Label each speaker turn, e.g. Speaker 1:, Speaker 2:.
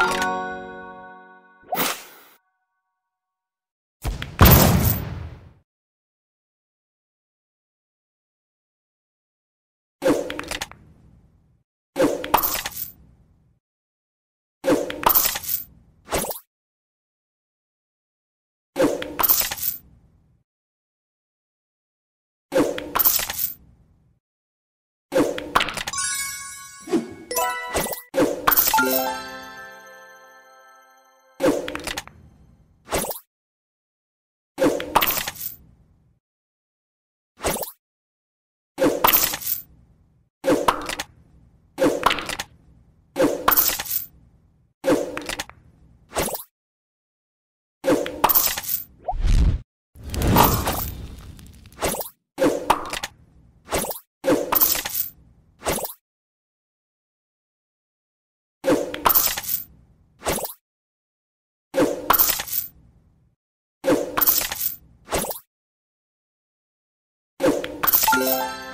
Speaker 1: Bye. Bye.